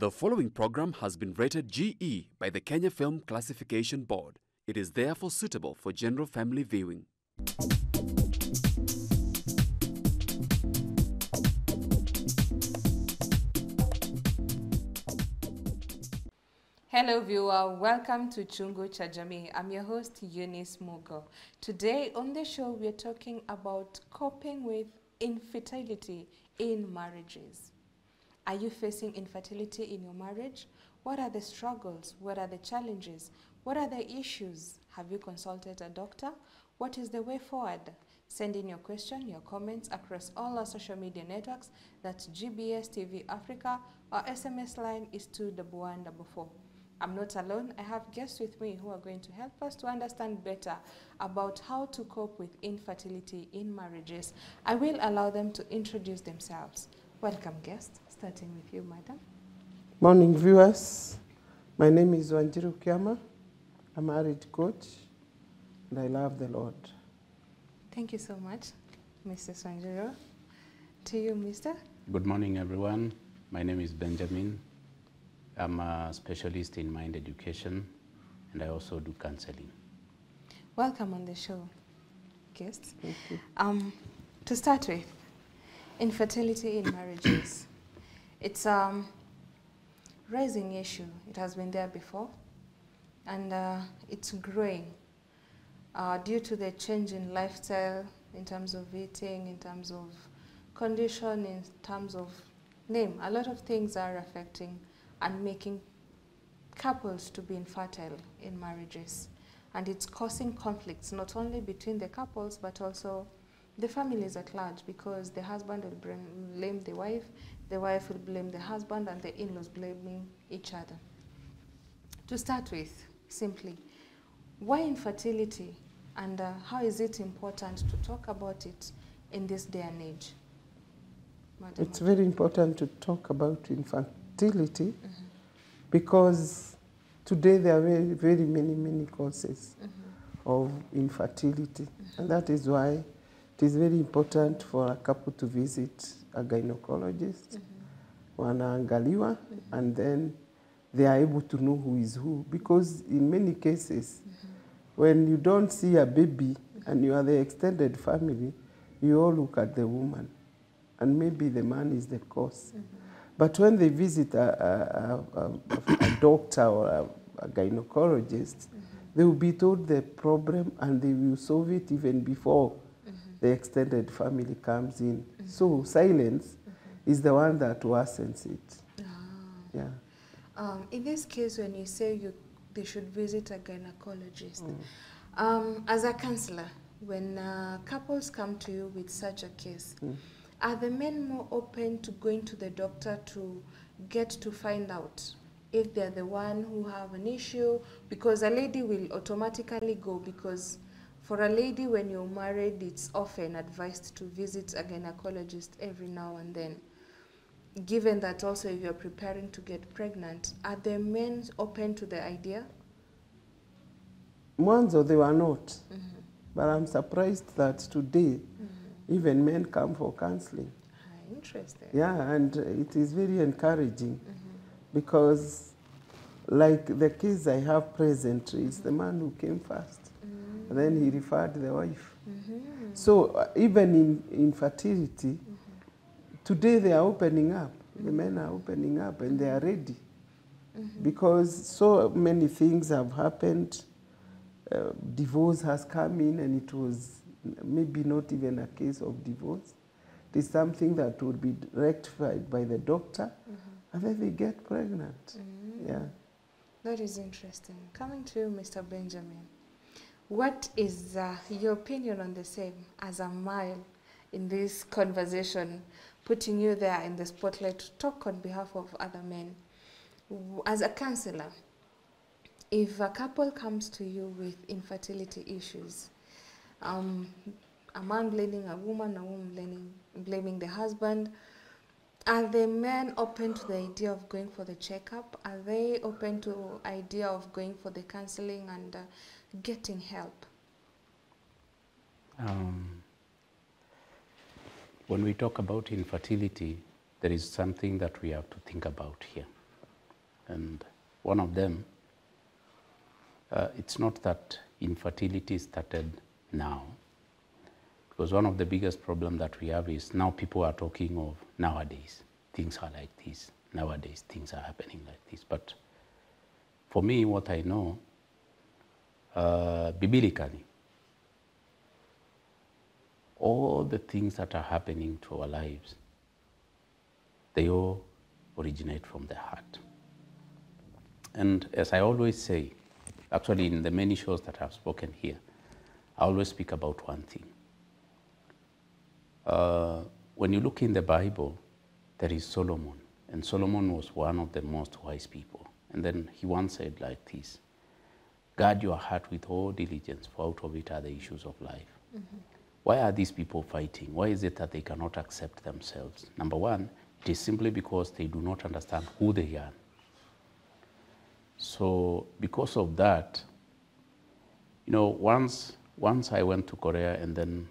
The following program has been rated GE by the Kenya Film Classification Board. It is therefore suitable for general family viewing. Hello viewer, welcome to Chungu cha Jamii. I'm your host Eunice Mugo. Today on the show we're talking about coping with infertility in marriages. Are you facing infertility in your marriage? What are the struggles? What are the challenges? What are the issues? Have you consulted a doctor? What is the way forward? Send in your question, your comments across all our social media networks. That's GBS TV Africa. Our SMS line is 21144. I'm not alone. I have guests with me who are going to help us to understand better about how to cope with infertility in marriages. I will allow them to introduce themselves. Welcome, guests. Starting with you, madam. Morning, viewers. My name is Wanjiru Kiama. I'm a married coach, and I love the Lord. Thank you so much, Mr. Sanjiro. To you, Mr. Good morning, everyone. My name is Benjamin. I'm a specialist in mind education, and I also do counseling. Welcome on the show, guests. Thank you. Um, to start with, infertility in marriages. It's a um, rising issue. It has been there before, and uh, it's growing uh, due to the change in lifestyle in terms of eating, in terms of condition, in terms of name. A lot of things are affecting and making couples to be infertile in marriages. And it's causing conflicts not only between the couples but also the families at large because the husband will blame the wife, the wife will blame the husband, and the in laws blaming each other. To start with, simply, why infertility and uh, how is it important to talk about it in this day and age? Madam It's very important to talk about infertility because today there are very, very many, many causes of infertility. And that is why it is very important for a couple to visit a gynecologist, mm-hmm. wanaangaliwa, mm-hmm. and then they are able to know who is who. Because in many cases, mm-hmm. when you don't see a baby and you are the extended family, you all look at the woman, and maybe the man is the cause. But when they visit a, a, a, a, doctor or a, a gynecologist, they will be told the problem and they will solve it even before the extended family comes in. So silence is the one that worsens it. Yeah. Um, in this case, when you say you, they should visit a gynecologist, um, as a counselor, when uh, couples come to you with such a case, are the men more open to going to the doctor to get to find out if they're the one who have an issue? Because a lady will automatically go because for a lady when you're married, it's often advised to visit a gynecologist every now and then given that also if you're preparing to get pregnant, are the men open to the idea? Mwanzo they were not, mm-hmm. but I'm surprised that today mm-hmm. even men come for counseling. Ah, interesting. Yeah, and it is very encouraging mm-hmm. because, like the case I have present, is the man who came first. And then he referred the wife. Mm-hmm. So uh, even in infertility, mm-hmm. today they are opening up. The mm-hmm. men are opening up and they are ready because so many things have happened. Uh, divorce has come in and it was maybe not even a case of divorce. It is something that would be rectified by the doctor and then they get pregnant. Yeah. That is interesting. Coming to you, Mr. Benjamin, what is uh, your opinion on the same as a male in this conversation, putting you there in the spotlight to talk on behalf of other men? As a counselor, if a couple comes to you with infertility issues, um, a man blaming a woman, a woman blaming, blaming the husband, are the men open to the idea of going for the checkup? Are they open to idea of going for the counseling and uh, getting help? Um, when we talk about infertility, there is something that we have to think about here. and one of them, uh, it's not that infertility started now, because one of the biggest problems that we have is now people are talking of nowadays, things are like this, nowadays things are happening like this. But for me, what I know, uh, biblically, all the things that are happening to our lives, they all originate from the heart. And as I always say, actually in the many shows that I've spoken here, I always speak about one thing. Uh, when you look in the Bible, there is Solomon, and Solomon was one of the most wise people. And then he once said like this, guard your heart with all diligence, for out of it are the issues of life. Why are these people fighting? Why is it that they cannot accept themselves? Number one, it is simply because they do not understand who they are. So because of that, you know, once, once I went to Korea and then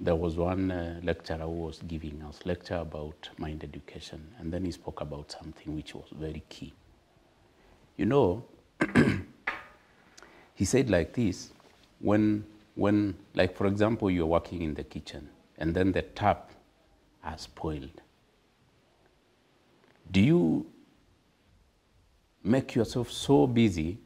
there was one uh, lecturer who was giving us lecture about mind education and then he spoke about something which was very key. You know, he said like this, when, when, like for example, you're working in the kitchen and then the tap has spoiled. Do you make yourself so busy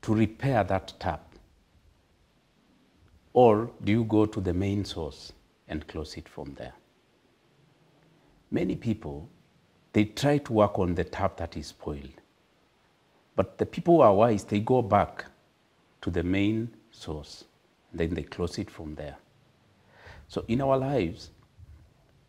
to repair that tap? Or do you go to the main source and close it from there? Many people, they try to work on the tap that is spoiled. But the people who are wise, they go back to the main source, then they close it from there. So in our lives,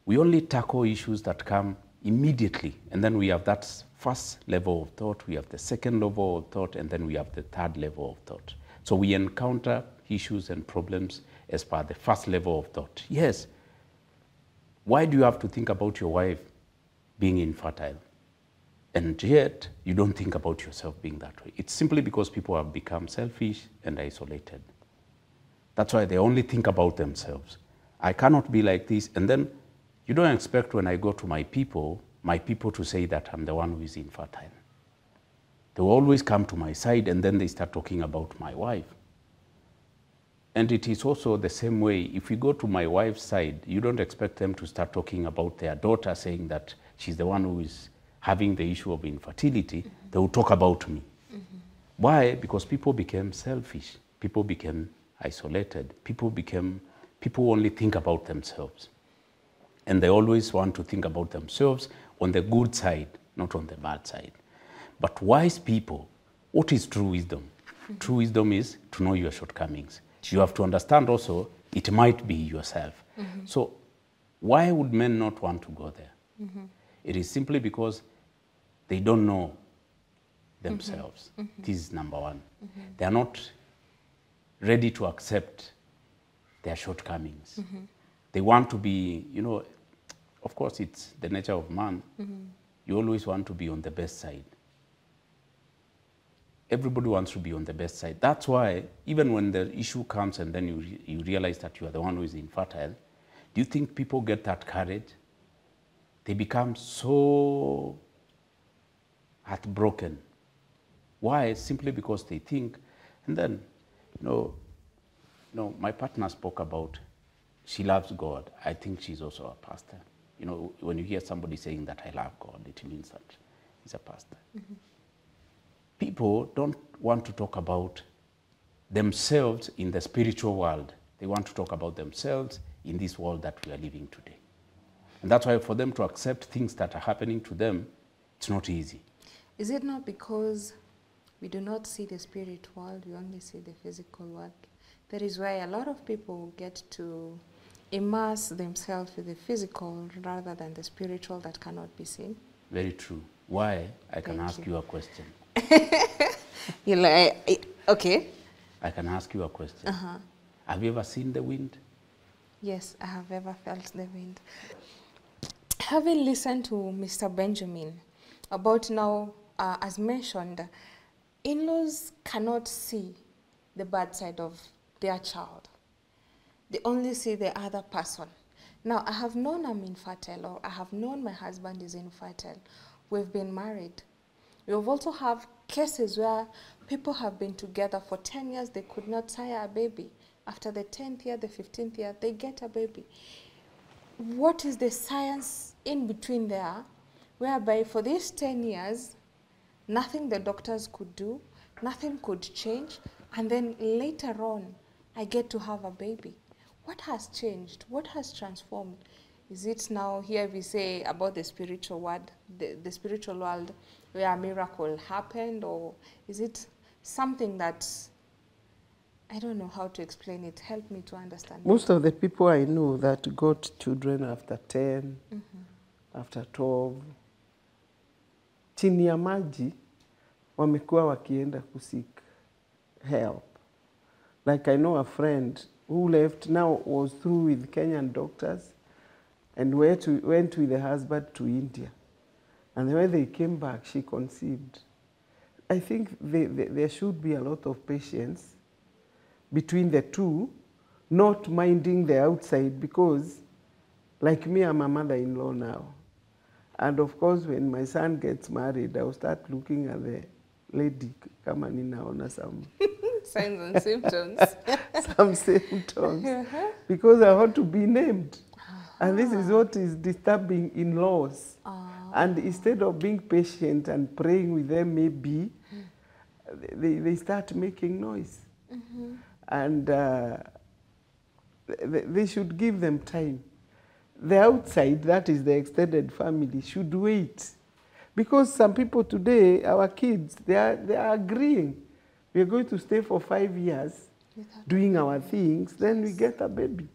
we only tackle issues that come immediately, and then we have that first level of thought, we have the second level of thought, and then we have the third level of thought. So we encounter issues and problems as per the first level of thought. Yes, why do you have to think about your wife being infertile? And yet, you don't think about yourself being that way. It's simply because people have become selfish and isolated. That's why they only think about themselves. I cannot be like this. And then you don't expect when I go to my people, my people to say that I'm the one who is infertile. They will always come to my side and then they start talking about my wife. And it is also the same way, if you go to my wife's side, you don't expect them to start talking about their daughter, saying that she's the one who is having the issue of infertility. They will talk about me. Why? Because people became selfish. People became isolated. People became, people only think about themselves. And they always want to think about themselves on the good side, not on the bad side. But wise people, what is true wisdom? True wisdom is to know your shortcomings. You have to understand also it might be yourself. So why would men not want to go there? It is simply because they don't know themselves. Mm-hmm. Mm-hmm. This is number one. Mm-hmm. They are not ready to accept their shortcomings. They want to be, you know, of course, it's the nature of man. You always want to be on the best side. Everybody wants to be on the best side. That's why, even when the issue comes and then you, re- you realize that you are the one who is infertile, do you think people get that courage? They become so heartbroken. Why? Simply because they think, and then, you know, you know, my partner spoke about she loves God. I think she's also a pastor. You know, when you hear somebody saying that I love God, it means that he's a pastor. Mm-hmm. People don't want to talk about themselves in the spiritual world. They want to talk about themselves in this world that we are living today. And that's why for them to accept things that are happening to them, it's not easy. Is it not because we do not see the spirit world, we only see the physical world? That is why a lot of people get to immerse themselves with the physical rather than the spiritual that cannot be seen. Very true. Why? I can Thank ask you. you a question. You're like, okay. I can ask you a question. Uh-huh. Have you ever seen the wind? Yes, I have ever felt the wind. Having listened to Mr. Benjamin about now, uh, as mentioned, in laws cannot see the bad side of their child, they only see the other person. Now, I have known I'm infertile, or I have known my husband is infertile. We've been married. We have also have cases where people have been together for 10 years, they could not sire a baby. After the 10th year, the 15th year, they get a baby. What is the science in between there, whereby for these 10 years, nothing the doctors could do, nothing could change, and then later on, I get to have a baby. What has changed? What has transformed? Is it now here we say about the spiritual world, the, the spiritual world, where a miracle happened, or is it something that I don't know how to explain it? Help me to understand. Most of the people I know that got children after 10, mm-hmm. after 12, chini ya maji wamekuwa wakienda kuseek help. Like I know a friend who left now was through with Kenyan doctors and went, to, went with the husband to India. And when they came back, she conceived. I think they, they, there should be a lot of patience between the two, not minding the outside because, like me, I'm a mother in law now. And of course, when my son gets married, I'll start looking at the lady kama ninaona some, Signs and symptoms. some symptoms because I want to be named. And this is what is disturbing in laws. And instead of being patient and praying with them, maybe they, they start making noise. And uh, they, they should give them time. The outside, that is the extended family, should wait. Because some people today, our kids, they are, they are agreeing. We are going to stay for five years doing our things, then we get a baby.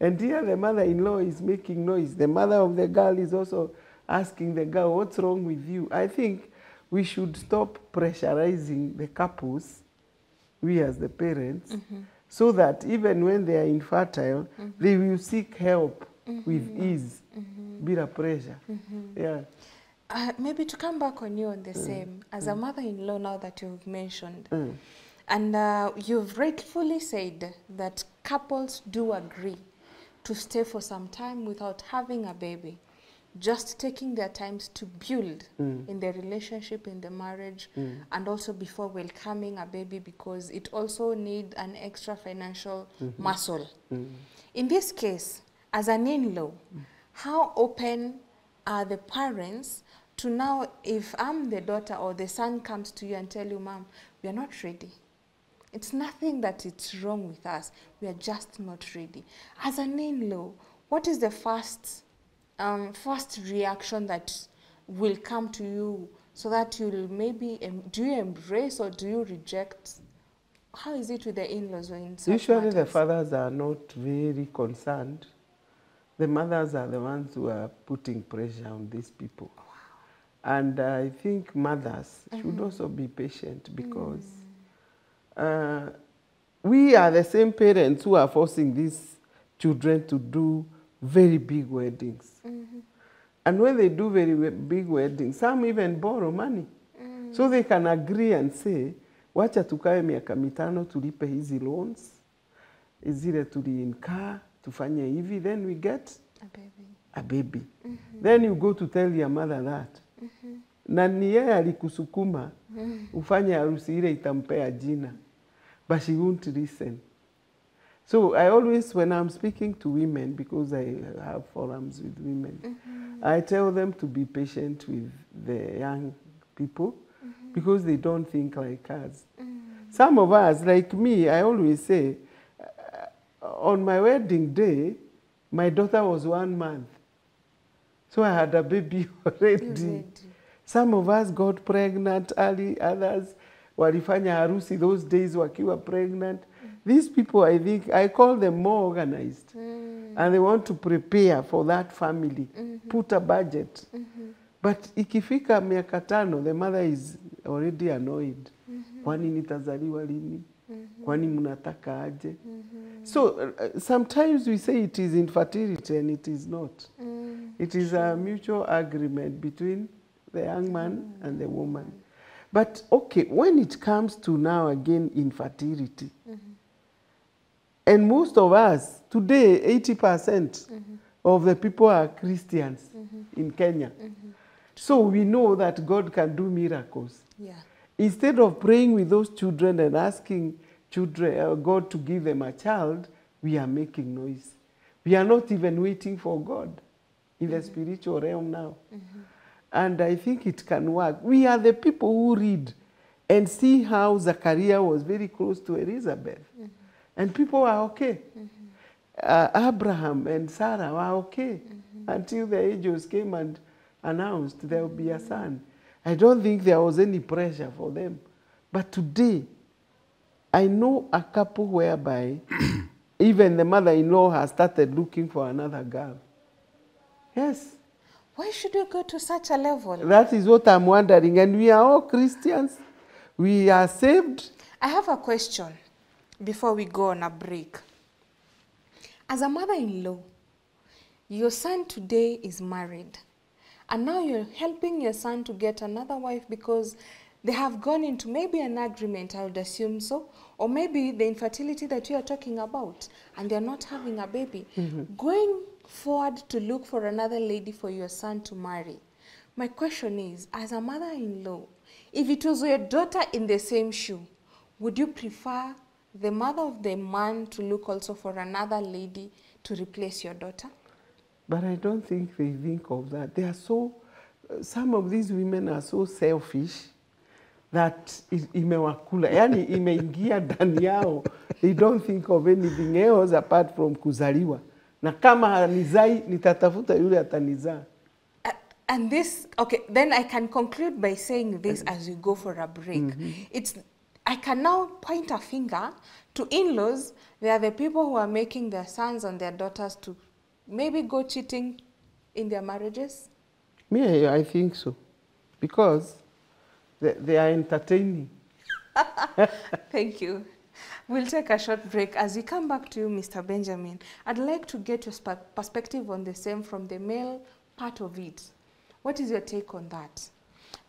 And here the mother-in-law is making noise. The mother of the girl is also asking the girl, what's wrong with you? I think we should stop pressurizing the couples, we as the parents, mm-hmm. so that even when they are infertile, mm-hmm. they will seek help mm-hmm. with ease, bila pressure. Yeah. Uh, maybe to come back on you on the mm. same, as a mm. mother-in-law now that you've mentioned, mm. and uh, you've rightfully said that couples do agree to stay for some time without having a baby, just taking their times to build in the relationship, in the marriage, and also before welcoming a baby because it also needs an extra financial mm-hmm. muscle. In this case, as an in-law, how open are the parents to now, if I'm the daughter or the son comes to you and tell you, Mom, we are not ready. It's nothing that it's wrong with us. We are just not ready. As an in-law, what is the first, um, first reaction that will come to you so that you'll maybe, do you embrace or do you reject? How is it with the in-laws Usually the fathers are not very concerned. The mothers are the ones who are putting pressure on these people. And I think mothers should mm-hmm. also be patient because mm. uh, we are the same parents who are forcing these children to do very big weddings. Mm-hmm. And when they do very big weddings, some even borrow money. Mm. So they can agree and say, wacha tukae miaka mitano tulipe hizi loans, zile tuliinkaa, tufanye hivi, then we get A baby. a baby. Mm -hmm. Then you go to tell your mother that. mm -hmm. Na ni yeye alikusukuma ufanye harusi ile itampea jina. But she won't listen. So I always, when I'm speaking to women, because I have forums with women, mm -hmm. I tell them to be patient with the young people because they don't think like us. Some of us, like me, I always say, on my wedding day, my daughter was one month. So I had a baby already. Already. Some of us got pregnant early, others walifanya harusi those days wakiwa pregnant. These people, I think, I call them more organized. Mm. And they want to prepare for that family, Mm -hmm. put a budget. Mm -hmm. But ikifika miaka tano, the mother is already annoyed. Mm -hmm. Kwani nitazaliwa lini? Kwani mnataka aje? So uh, sometimes we say it is infertility and it is not. Mm. It is a mutual agreement between the young man and the woman. But okay, when it comes to now again infertility, mm-hmm. and most of us today, 80% mm-hmm. of the people are Christians mm-hmm. in Kenya. So we know that God can do miracles. Yeah. Instead of praying with those children and asking children, uh, God to give them a child, we are making noise. We are not even waiting for God in the mm-hmm. spiritual realm now. Mm-hmm. And I think it can work. We are the people who read and see how Zachariah was very close to Elizabeth. Mm-hmm. And people are okay. Uh, Abraham and Sarah were okay until the angels came and announced there will be a son. I don't think there was any pressure for them. But today, I know a couple whereby even the mother in law has started looking for another girl. Yes, Why should we go to such a level? that is what I'm wondering. And we are all Christians, we are saved. I have a question before we go on a break. As a mother in law, your son today is married, and now you're helping your son to get another wife because they have gone into maybe an agreement, I would assume so, or maybe the infertility that you are talking about, and they're not having a baby. Mm-hmm. Going forward to look for another lady for your son to marry. My question is, as a mother in law, if it was your daughter in the same shoe, would you prefer the mother of the man to look also for another lady to replace your daughter? But I don't think they think of that. They are so, some of these women are so selfish that imewakula, yani imeingia ndani yao. They don't think of anything else apart from kuzaliwa. Na kama hanizai, nitatafuta yule atanizaa. And this okay then i can conclude by saying this as we go for a break Mm -hmm. it's i can now point a finger to in-laws they are the people who are making their sons and their daughters to maybe go cheating in their marriages Me, yeah, I think so. Because they, they are entertaining. Thank you. We'll take a short break. As we come back to you, Mr. Benjamin, I'd like to get your perspective on the same from the male part of it. What is your take on that?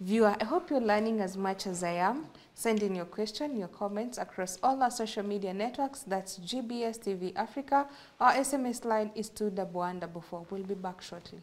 Viewer, I hope you're learning as much as I am. Send in your question, your comments across all our social media networks. That's GBS TV Africa. Our SMS line is 21144. We'll be back shortly.